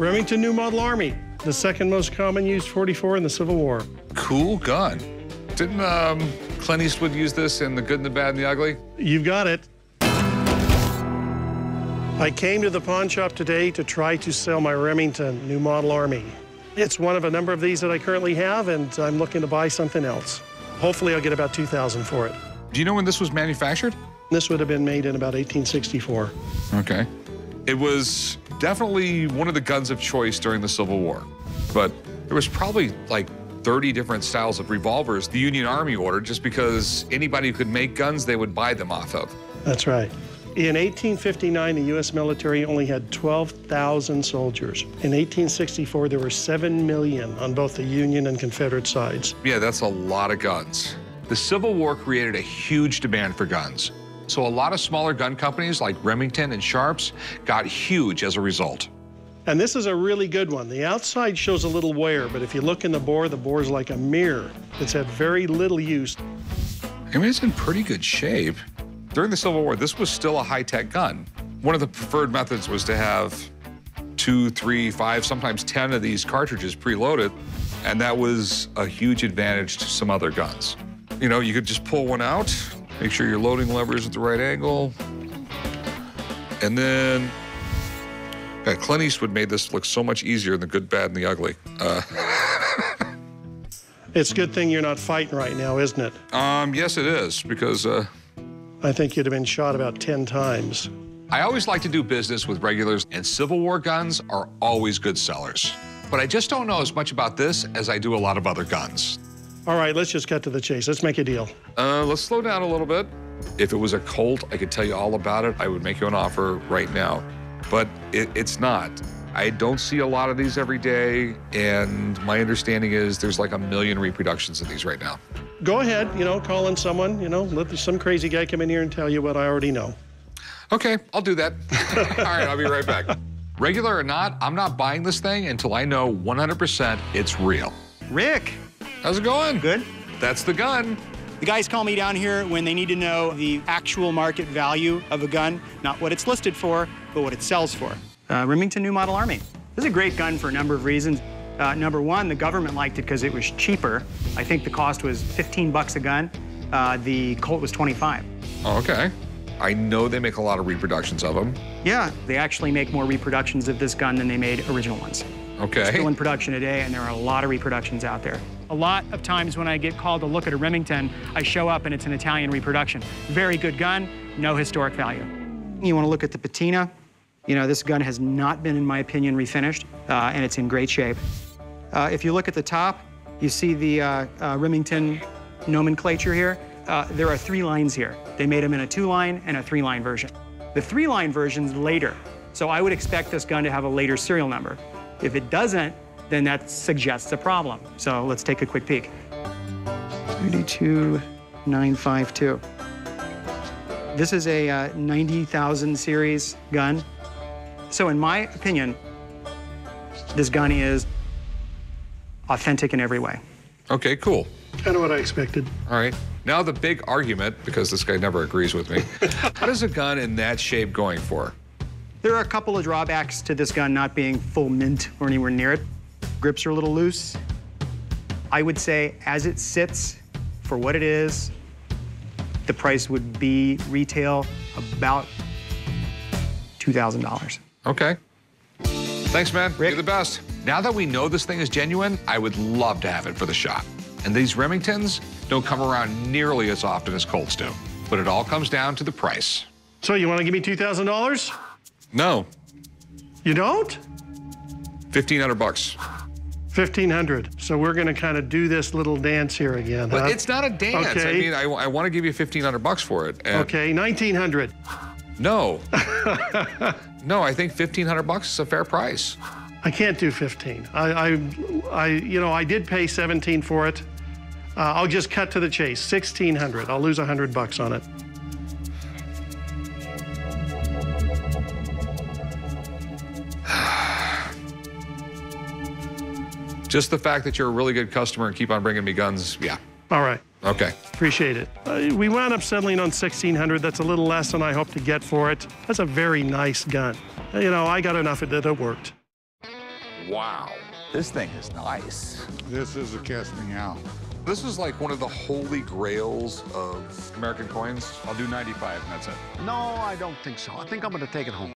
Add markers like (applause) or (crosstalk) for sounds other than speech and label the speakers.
Speaker 1: Remington New Model Army, the second most common used 44 in the Civil War.
Speaker 2: Cool gun. Didn't um, Clint Eastwood use this in The Good and the Bad and the Ugly?
Speaker 1: You've got it. I came to the pawn shop today to try to sell my Remington New Model Army. It's one of a number of these that I currently have, and I'm looking to buy something else. Hopefully, I'll get about 2000 for it.
Speaker 2: Do you know when this was manufactured?
Speaker 1: This would have been made in about 1864.
Speaker 2: Okay. It was definitely one of the guns of choice during the Civil War, but there was probably like 30 different styles of revolvers the Union Army ordered just because anybody who could make guns, they would buy them off of.
Speaker 1: That's right. In 1859, the U.S. military only had 12,000 soldiers. In 1864, there were 7 million on both the Union and Confederate sides.
Speaker 2: Yeah, that's a lot of guns. The Civil War created a huge demand for guns. So a lot of smaller gun companies like Remington and Sharps got huge as a result.
Speaker 1: And this is a really good one. The outside shows a little wear, but if you look in the bore, the bore is like a mirror. It's had very little use.
Speaker 2: I mean, it's in pretty good shape. During the Civil War, this was still a high-tech gun. One of the preferred methods was to have two, three, five, sometimes 10 of these cartridges preloaded, and that was a huge advantage to some other guns. You know, you could just pull one out, make sure your loading lever is at the right angle, and then yeah, Clint Eastwood made this look so much easier than the good, bad, and the ugly. Uh, (laughs)
Speaker 1: it's a good thing you're not fighting right now, isn't it?
Speaker 2: Um, yes, it is, because uh,
Speaker 1: I think you'd have been shot about 10 times.
Speaker 2: I always like to do business with regulars, and Civil War guns are always good sellers. But I just don't know as much about this as I do a lot of other guns.
Speaker 1: All right, let's just cut to the chase. Let's make a deal.
Speaker 2: Uh, let's slow down a little bit. If it was a Colt, I could tell you all about it. I would make you an offer right now. But it, it's not. I don't see a lot of these every day, and my understanding is there's like a million reproductions of these right now.
Speaker 1: Go ahead, you know, call in someone, you know, let some crazy guy come in here and tell you what I already know.
Speaker 2: Okay, I'll do that. (laughs) All right, I'll be right back. Regular or not, I'm not buying this thing until I know 100% it's real.
Speaker 3: Rick.
Speaker 2: How's it going?
Speaker 3: Good.
Speaker 2: That's the gun.
Speaker 3: The guys call me down here when they need to know the actual market value of a gun, not what it's listed for, but what it sells for. Uh, Remington New Model Army. This is a great gun for a number of reasons. Uh, number one, the government liked it because it was cheaper. I think the cost was 15 bucks a gun. Uh, the Colt was 25.
Speaker 2: Oh, okay. I know they make a lot of reproductions of them.
Speaker 3: Yeah, they actually make more reproductions of this gun than they made original ones.
Speaker 2: Okay.
Speaker 3: Still in production today, and there are a lot of reproductions out there. A lot of times when I get called to look at a Remington, I show up and it's an Italian reproduction. Very good gun, no historic value. You want to look at the patina. You know, this gun has not been, in my opinion, refinished, uh, and it's in great shape. Uh, if you look at the top, you see the uh, uh Remington nomenclature here. Uh, there are three lines here. They made them in a two-line and a three-line version. The three-line version's later, so I would expect this gun to have a later serial number. If it doesn't, then that suggests a problem. So let's take a quick peek. 32952. This is a uh, 90,000 series gun. So in my opinion, this gun is authentic in every way.
Speaker 2: Okay, cool.
Speaker 1: Kind of what I expected.
Speaker 2: All right. Now the big argument, because this guy never agrees with me. (laughs) what is a gun in that shape going for?
Speaker 3: There are a couple of drawbacks to this gun not being full mint or anywhere near it. Grips are a little loose. I would say as it sits for what it is, the price would be retail about $2,000.
Speaker 2: Okay. Thanks, man.
Speaker 3: Rick?
Speaker 2: You're the best. Now that we know this thing is genuine, I would love to have it for the shop. And these Remingtons don't come around nearly as often as Colts do. But it all comes down to the price.
Speaker 1: So you want to give me $2,000?
Speaker 2: No,
Speaker 1: You don't?
Speaker 2: 1500 bucks.
Speaker 1: 1500 So we're going to kind of do this little dance here again.
Speaker 2: But
Speaker 1: huh?
Speaker 2: it's not a dance.
Speaker 1: okay.
Speaker 2: I mean, I, I want to give you 1500 bucks for it. And
Speaker 1: Okay, 1900
Speaker 2: No. (laughs) no, I think 1500 bucks is a fair price.
Speaker 1: I can't do 15. I, I, I, you know, I did pay 17 for it. Uh, I'll just cut to the chase. 1600. I'll lose 100 bucks on it.
Speaker 2: Just the fact that you're a really good customer and keep on bringing me guns, yeah.
Speaker 1: All right.
Speaker 2: Okay.
Speaker 1: Appreciate it. Uh, we wound up settling on 1600. That's a little less than I hoped to get for it. That's a very nice gun. You know, I got enough of it that it worked.
Speaker 2: Wow.
Speaker 4: This thing is nice.
Speaker 5: This is a casting out.
Speaker 2: This is like one of the holy grails of American coins.
Speaker 6: I'll do 95 and that's it.
Speaker 7: No, I don't think so. I think I'm going to take it home.